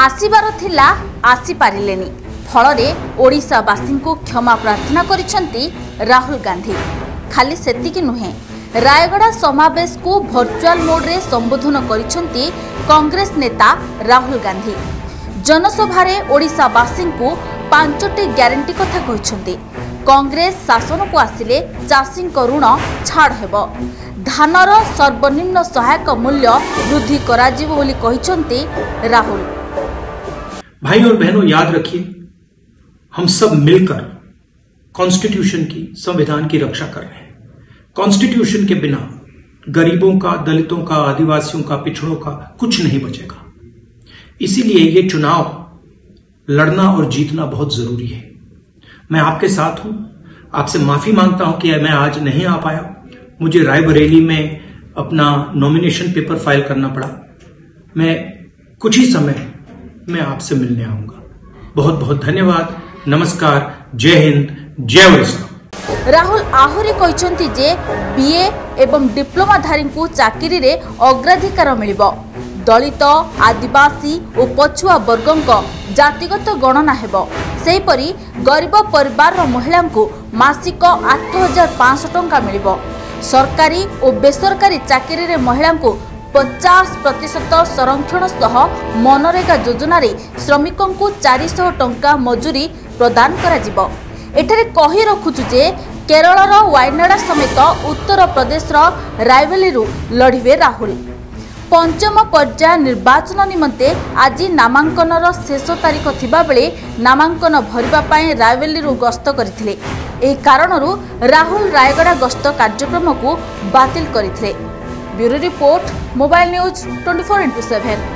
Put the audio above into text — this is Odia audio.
ଆସିବାର ଥିଲା ଆସିପାରିଲେନି ଫଳରେ ଓଡ଼ିଶାବାସୀଙ୍କୁ କ୍ଷମା ପ୍ରାର୍ଥନା କରିଛନ୍ତି ରାହୁଲ ଗାନ୍ଧୀ ଖାଲି ସେତିକି ନୁହେଁ ରାୟଗଡ଼ା ସମାବେଶକୁ ଭର୍ଚୁଆଲ ମୋଡ଼ରେ ସମ୍ବୋଧନ କରିଛନ୍ତି କଂଗ୍ରେସ ନେତା ରାହୁଲ ଗାନ୍ଧୀ ଜନସଭାରେ ଓଡ଼ିଶାବାସୀଙ୍କୁ ପାଞ୍ଚଟି ଗ୍ୟାରେଣ୍ଟି କଥା କହିଛନ୍ତି କଂଗ୍ରେସ ଶାସନକୁ ଆସିଲେ ଚାଷୀଙ୍କ ଋଣ ଛାଡ଼ ହେବ ଧାନର ସର୍ବନିମ୍ନ ସହାୟକ ମୂଲ୍ୟ ବୃଦ୍ଧି କରାଯିବ ବୋଲି କହିଛନ୍ତି ରାହୁଲ भाई और बहनों याद रखिए हम सब मिलकर कॉन्स्टिट्यूशन की संविधान की रक्षा कर रहे हैं कॉन्स्टिट्यूशन के बिना गरीबों का दलितों का आदिवासियों का पिछड़ों का कुछ नहीं बचेगा इसीलिए ये चुनाव लड़ना और जीतना बहुत जरूरी है मैं आपके साथ हूं आपसे माफी मांगता हूं कि मैं आज नहीं आ पाया मुझे रायबरेली में अपना नॉमिनेशन पेपर फाइल करना पड़ा मैं कुछ ही समय में आपसे मिलने आऊंगा बहुत बहुत धन्यवाद नमस्कार जय हिंद जय ओडिशा ରାହୁଲ ଆହୁରି କହିଛନ୍ତି ଯେ ବିଏ ଏବଂ ଡିପ୍ଲୋମାଧାରୀଙ୍କୁ ଚାକିରିରେ ଅଗ୍ରାଧିକାର ମିଳିବ ଦଳିତ ଆଦିବାସୀ ଓ ପଛୁଆ ବର୍ଗଙ୍କ ଜାତିଗତ ଗଣନା ହେବ ସେହିପରି ଗରିବ ପରିବାରର ମହିଳାଙ୍କୁ ମାସିକ ଆଠ ହଜାର ପାଞ୍ଚଶହ ଟଙ୍କା ମିଳିବ ସରକାରୀ ଓ ବେସରକାରୀ ଚାକିରିରେ ମହିଳାଙ୍କୁ ପଚାଶ ପ୍ରତିଶତ ସଂରକ୍ଷଣ ସହ ମନରେଗା ଯୋଜନାରେ ଶ୍ରମିକଙ୍କୁ ଚାରିଶହ ଟଙ୍କା ମଜୁରୀ ପ୍ରଦାନ କରାଯିବ ଏଠାରେ କହି ରଖୁଛୁ ଯେ କେରଳର ୱାଇନାଡ଼ା ସମେତ ଉତ୍ତରପ୍ରଦେଶର ରାଇବେଲିରୁ ଲଢ଼ିବେ ରାହୁଲ ପଞ୍ଚମ ପର୍ଯ୍ୟାୟ ନିର୍ବାଚନ ନିମନ୍ତେ ଆଜି ନାମାଙ୍କନର ଶେଷ ତାରିଖ ଥିବାବେଳେ ନାମାଙ୍କନ ଭରିବା ପାଇଁ ରାୟବେଲିରୁ ଗସ୍ତ କରିଥିଲେ ଏହି କାରଣରୁ ରାହୁଲ ରାୟଗଡ଼ା ଗସ୍ତ କାର୍ଯ୍ୟକ୍ରମକୁ ବାତିଲ କରିଥିଲେ Bureau Report, Mobile News 24/7.